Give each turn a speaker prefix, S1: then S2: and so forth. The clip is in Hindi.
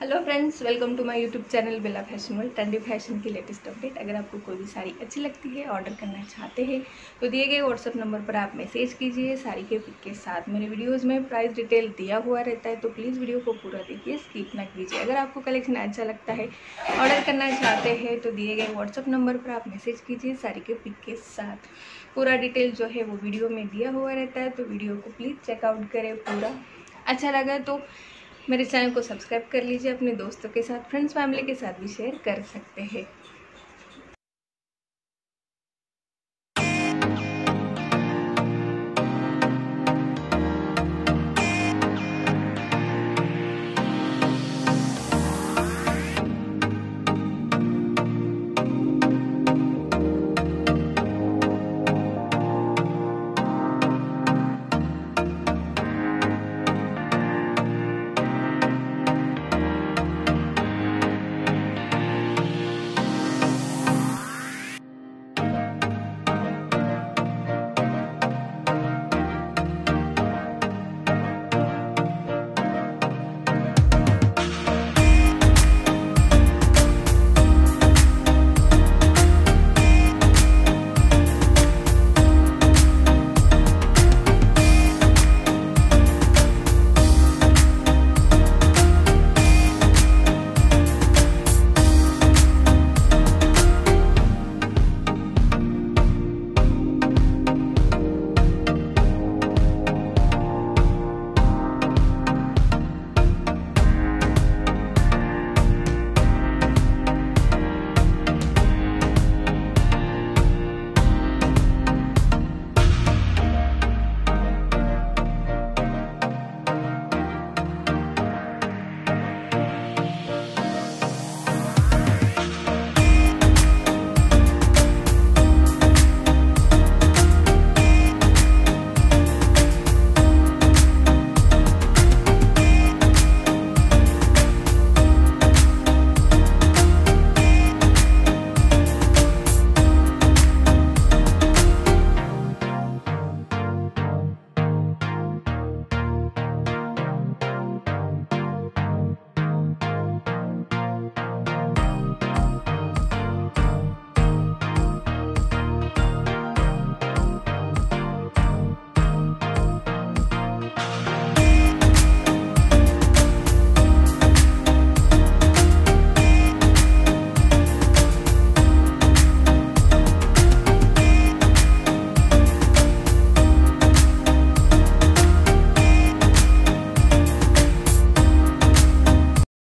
S1: Hello friends welcome to my YouTube channel Bela fashion world trendy fashion की लेटेस्ट अपडेट अगर आपको कोई भी साड़ी अच्छी लगती है ऑर्डर करना चाहते हैं तो दिए गए व्हाट्सअप नंबर पर आप मैसेज कीजिए। साड़ी के पिक के साथ मेरे वीडियोस में प्राइस डिटेल दिया हुआ रहता है तो प्लीज़ वीडियो को पूरा देखिए स्किप ना कीजिए। अगर आपको कलेक्शन अच्छा लगता है ऑर्डर करना चाहते हैं तो दिए गए व्हाट्सअप नंबर पर आप मैसेज कीजिए, साड़ी के पिक के साथ। पूरा डिटेल जो है वो वीडियो में दिया हुआ रहता है तो वीडियो को प्लीज़ चेकआउट करें पूरा। अच्छा लगा तो मेरे चैनल को सब्सक्राइब कर लीजिए, अपने दोस्तों के साथ फ्रेंड्स फैमिली के साथ भी शेयर कर सकते हैं।